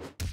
you